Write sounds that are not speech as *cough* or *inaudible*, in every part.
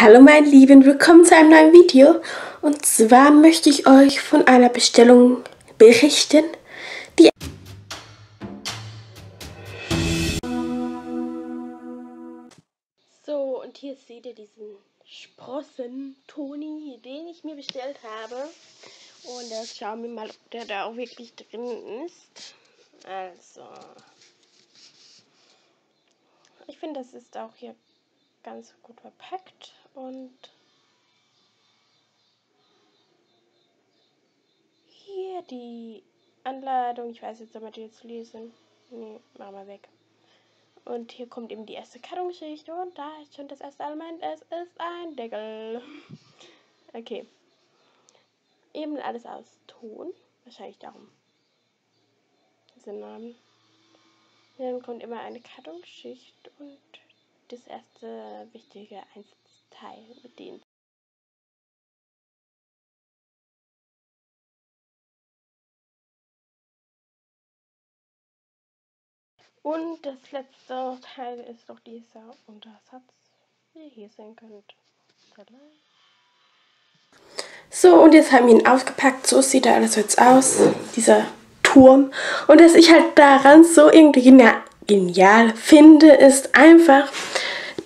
Hallo meine Lieben, willkommen zu einem neuen Video. Und zwar möchte ich euch von einer Bestellung berichten, die... So, und hier seht ihr diesen Sprossen Toni, den ich mir bestellt habe. Und jetzt schauen wir mal, ob der da auch wirklich drin ist. Also... Ich finde, das ist auch hier ganz gut verpackt und hier die Anleitung. Ich weiß jetzt, ob wir die jetzt lesen. Nee, machen wir weg. Und hier kommt eben die erste Kartonschicht und da ist schon das erste Element. Es ist ein Deckel. *laughs* Okay. Eben alles aus Ton. Wahrscheinlich darum. Diesen Namen. Dann kommt immer eine Kartonschicht und das erste wichtige Einzelteil mit denen. Und das letzte Teil ist doch dieser Untersatz, wie ihr hier sehen könnt. So, und jetzt haben wir ihn ausgepackt. So sieht er alles jetzt aus. Dieser Turm. Und was ich halt daran so irgendwie genial finde, ist einfach,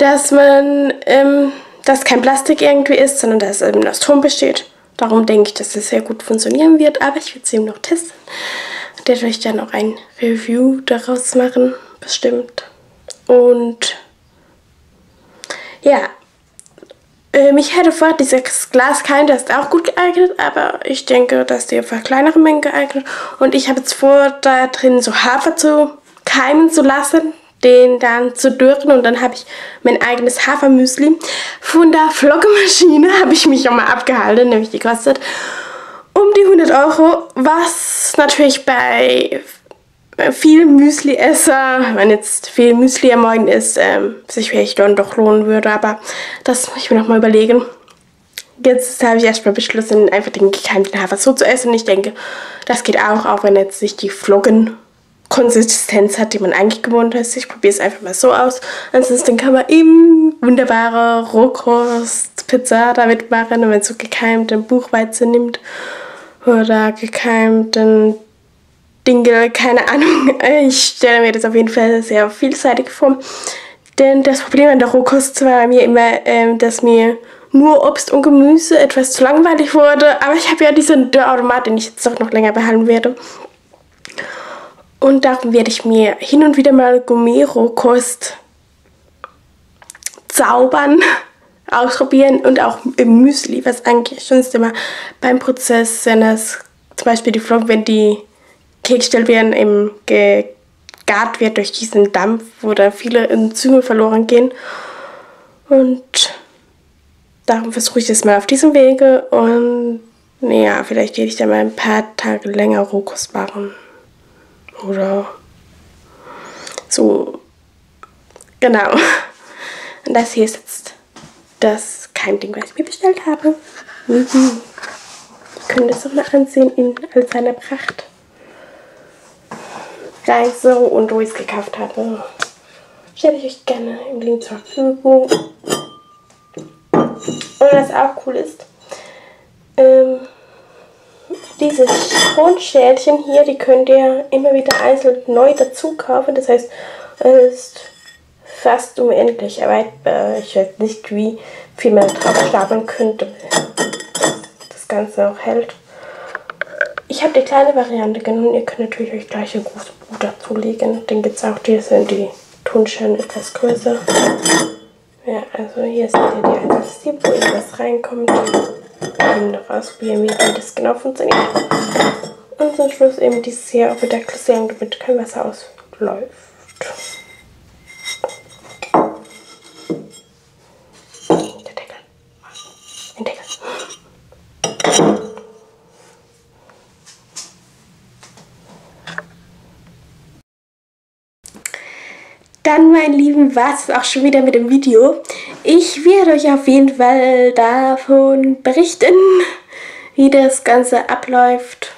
dass man, ähm, dass kein Plastik irgendwie ist, sondern dass es eben aus Ton besteht. Darum denke ich, dass das sehr gut funktionieren wird, aber ich werde es eben noch testen. Ich dann auch ein Review daraus machen, bestimmt. Und ja, ähm, ich hätte vor, dieses Glas kein, das ist auch gut geeignet, aber ich denke, dass die für kleinere Mengen geeignet. Und ich habe jetzt vor, da drin so Hafer zu keimen zu lassen, den dann zu dürren und dann habe ich mein eigenes Hafermüsli. Von der Flockemaschine *laughs* habe ich mich auch mal abgehalten, nämlich die kostet um die 100 Euro, was natürlich bei vielen Müsli-Esser, wenn jetzt viel Müsli am Morgen ist, ähm, sich vielleicht dann doch lohnen würde, aber das muss ich mir nochmal überlegen. Jetzt habe ich erstmal beschlossen, einfach den gekeimten Hafer so zu essen. Ich denke, das geht auch, auch wenn jetzt nicht die Flocken Konsistenz hat, die man eigentlich gewohnt ist. Ich probiere es einfach mal so aus. Ansonsten kann man eben wunderbare Rohkost-Pizza damit machen, wenn man so gekeimten Buchweizen nimmt oder gekeimten Dinge, keine Ahnung. *laughs* Ich stelle mir das auf jeden Fall sehr vielseitig vor. Denn das Problem an der Rohkost war mir immer, ähm, dass mir nur Obst und Gemüse etwas zu langweilig wurde. Aber ich habe ja diesen Dörrautomat, den ich jetzt doch noch länger behalten werde. Und darum werde ich mir hin und wieder mal Gourmet-Rohkost zaubern, *laughs* ausprobieren und auch im Müsli, was eigentlich sonst immer beim Prozess, wenn das zum Beispiel die Flocken, wenn die hergestellt werden, eben gegart wird durch diesen Dampf, wo da viele Enzyme verloren gehen. Und darum versuche ich das mal auf diesem Wege und naja, vielleicht werde ich dann mal ein paar Tage länger Rohkost machen. Oder so. Genau. Und das hier ist jetzt das Keimding, was ich mir bestellt habe. Mhm. Ihr könnt das auch mal ansehen in all seiner Pracht. Reise und wo ich es gekauft habe. Stelle ich euch gerne im Link zur Verfügung. Und was auch cool ist, ähm, diese Tonschälchen hier, die könnt ihr immer wieder einzeln neu dazu kaufen. Das heißt, es ist fast unendlich erweiterbar. Ich weiß nicht, wie viel man drauf stapeln könnte, das Ganze auch hält. Ich habe die kleine Variante genommen. Ihr könnt natürlich euch gleich ein großes Buch dazulegen. Den gibt es auch, die sind die Tonschellen etwas größer. Ja, also hier seht ihr die einzelne wo irgendwas reinkommt eben noch ausprobieren, wie das genau funktioniert. Und zum Schluss eben dieses hier auch mit der Klassierung, damit kein Wasser ausläuft. Der Deckel. Ein Deckel. Dann, mein Lieben, war es auch schon wieder mit dem Video. Ich werde euch auf jeden Fall davon berichten, wie das Ganze abläuft,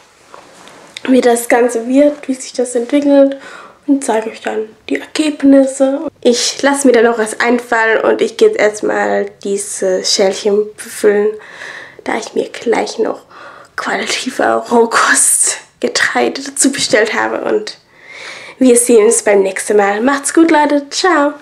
wie das Ganze wird, wie sich das entwickelt. und zeige euch dann die Ergebnisse. Ich lasse mir dann noch was einfallen und ich gehe jetzt erstmal diese Schälchen befüllen, da ich mir gleich noch qualitativer Rohkostgetreide dazu bestellt habe und wir sehen uns beim nächsten Mal. Macht's gut, Leute. Ciao.